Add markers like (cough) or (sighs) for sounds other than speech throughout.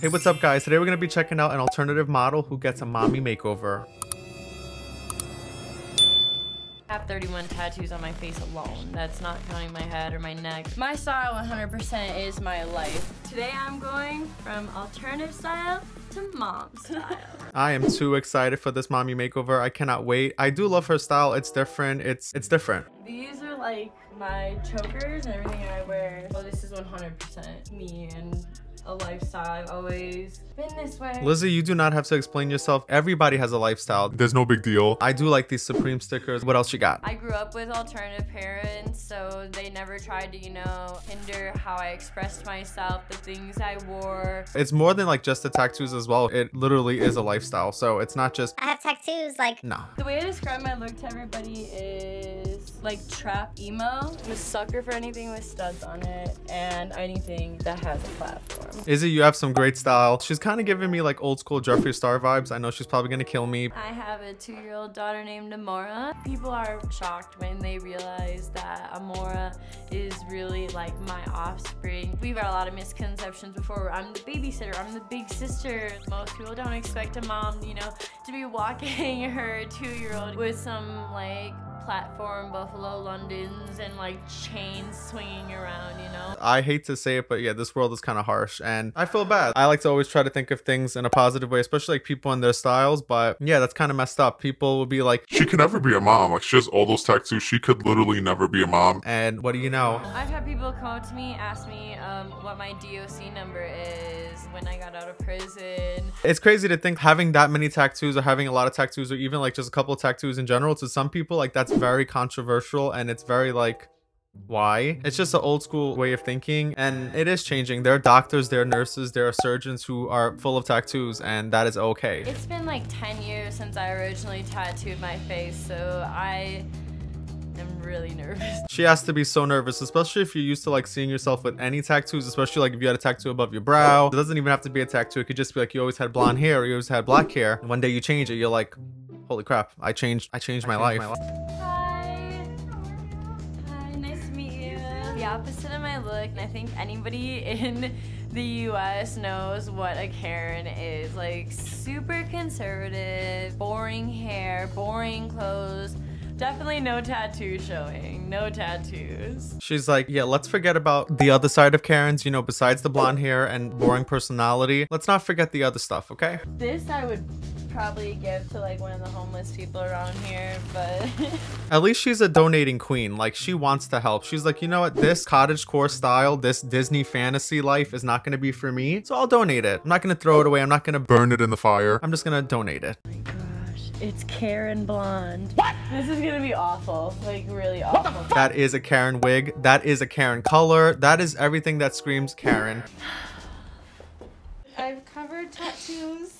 Hey, what's up guys? Today we're gonna be checking out an alternative model who gets a mommy makeover. I have 31 tattoos on my face alone. That's not counting my head or my neck. My style 100% is my life. Today I'm going from alternative style to mom style. (laughs) I am too excited for this mommy makeover. I cannot wait. I do love her style. It's different. It's it's different. These are like my chokers and everything I wear. Well, this is 100% me and a lifestyle. I've always been this way. Lizzie, you do not have to explain yourself. Everybody has a lifestyle. There's no big deal. I do like these Supreme stickers. What else you got? I grew up with alternative parents, so they never tried to, you know, hinder how I expressed myself, the things I wore. It's more than like just the tattoos as well. It literally is a lifestyle. So it's not just I have tattoos like no. The way I describe my look to everybody is like trap emo. I'm a sucker for anything with studs on it and anything that has a platform. Izzy, you have some great style. She's kind of giving me like old school Jeffree Star vibes. I know she's probably gonna kill me. I have a two-year-old daughter named Amora. People are shocked when they realize that Amora is really like my offspring. We've had a lot of misconceptions before. I'm the babysitter, I'm the big sister. Most people don't expect a mom, you know, to be walking (laughs) her two-year-old with some like platform Buffalo Londons and like chains swinging around, you know? I hate to say it, but yeah, this world is kind of harsh and I feel bad. I like to always try to think of things in a positive way, especially like people and their styles. But yeah, that's kind of messed up. People will be like, She could never be a mom. Like she has all those tattoos. She could literally never be a mom. and what do you know? I've had people come up to me, ask me um, what my DOC number is when I got out of prison. It's crazy to think having that many tattoos or having a lot of tattoos or even like just a couple of tattoos in general to some people, like that's very controversial and it's very like, why? It's just an old school way of thinking and it is changing. There are doctors, there are nurses, there are surgeons who are full of tattoos and that is okay. It's been like 10 years since I originally tattooed my face, so I am really nervous. She has to be so nervous, especially if you're used to like seeing yourself with any tattoos, especially like if you had a tattoo above your brow. It doesn't even have to be a tattoo. It could just be like you always had blonde hair or you always had black hair. And one day you change it, you're like, holy crap, I changed I changed, my, life. Hi. Hi, nice to meet you. The opposite of my look, and I think anybody (laughs) in the US knows what a Karen is. Like, super conservative, boring hair, boring clothes. Definitely no tattoo showing. No tattoos. She's like, yeah, let's forget about the other side of Karen's, you know, besides the blonde hair and boring personality. Let's not forget the other stuff, okay? This I would probably give to like one of the homeless people around here, but (laughs) At least she's a donating queen. Like she wants to help. She's like, you know what? This cottage core style, this Disney fantasy life is not going to be for me. So I'll donate it. I'm not going to throw it away. I'm not going to burn Burn it in the fire. I'm just going to donate it. Oh gosh, it's Karen Blonde. What? This is gonna be awful. Like really awful. That is a Karen wig. That is a Karen color. That is everything that screams Karen. (sighs) I've covered tattoos,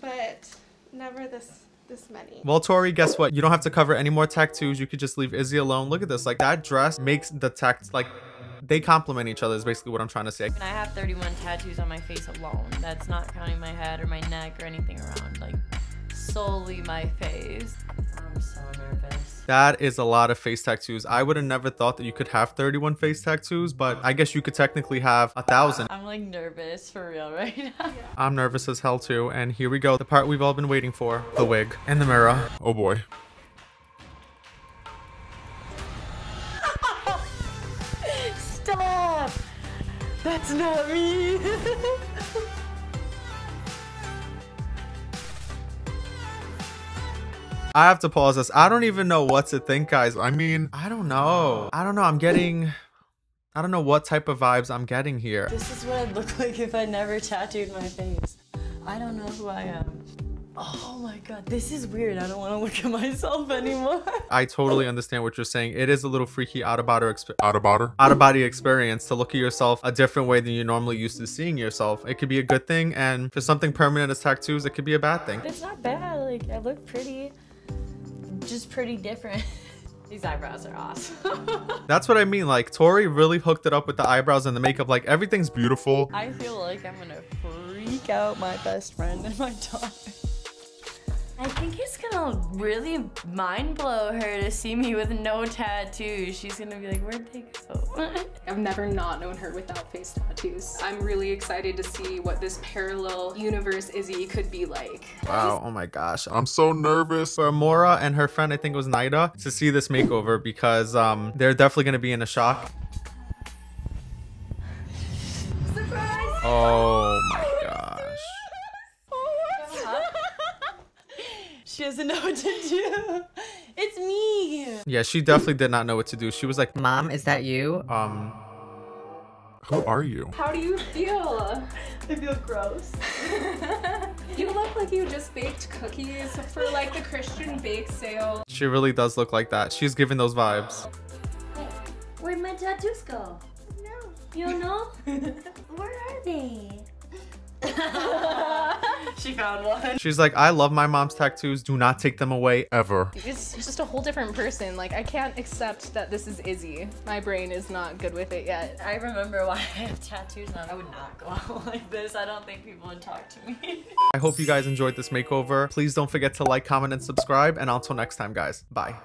but never this this many. Well, Tori, guess what? You don't have to cover any more tattoos. You could just leave Izzy alone. Look at this. Like that dress makes the tact like they complement each other is basically what I'm trying to say. And I have 31 tattoos on my face alone. That's not counting my head or my neck or anything around. Like solely my face. I'm so nervous. That is a lot of face tattoos. I would have never thought that you could have 31 face tattoos, but I guess you could technically have a thousand. I'm like nervous for real right (laughs) now. I'm nervous as hell too. And here we go. The part we've all been waiting for. The wig and the mirror. Oh boy. (laughs) Stop! That's not me. (laughs) I have to pause this. I don't even know what to think, guys. I mean, I don't know. I don't know. I'm getting, I don't know what type of vibes I'm getting here. this is what I'd look (laughs) like if I never tattooed my face. I don't know who I am. Oh my god, this is weird. I don't want to look at myself anymore. (laughs) I totally understand what you're saying. It is a little freaky out of body exp- Out of body. out of body experience to look at yourself a different way than you're normally used to seeing yourself. It could be a good thing, and for something permanent as tattoos, it could be a bad thing. It's not bad. Like I look pretty, just pretty different. (laughs) These eyebrows are awesome. (laughs) That's what I mean. Like Tori really hooked it up with the eyebrows and the makeup. Like everything's beautiful. I feel like I'm gonna freak out my best friend and my daughter. I think it's gonna really mind blow her to see me with no tattoos. She's gonna be like, where'd they go? (laughs) I've never not known her without face tattoos. I'm really excited to see what this parallel universe Izzy could be like. Wow. Oh my gosh. I'm so nervous. for Amora and her friend, I think it was Naida, to see this makeover because um, they're definitely gonna be in a shock. Surprise! Oh my gosh. (laughs) she doesn't know what to do. It's me. Yeah, she definitely did not know what to do. She was like, Mom, is that you? um, Who are you? How do you feel? I feel gross. (laughs) You look like you just baked cookies for like the Christian bake sale. she really does look like that. She's giving those vibes. Where'd my tattoos go? No. You don't know? (laughs) Where are they? (laughs) she found one. She's like, I love my mom's tattoos. Do not take them away ever. It's just a whole different person. Like I can't accept that this is Izzy. My brain is not good with it yet. I remember why I have tattoos now. I would not go (laughs) out like this. I don't think people would talk to me. I hope you guys enjoyed this makeover. Please don't forget to like, comment, and subscribe. And until next time, guys. Bye.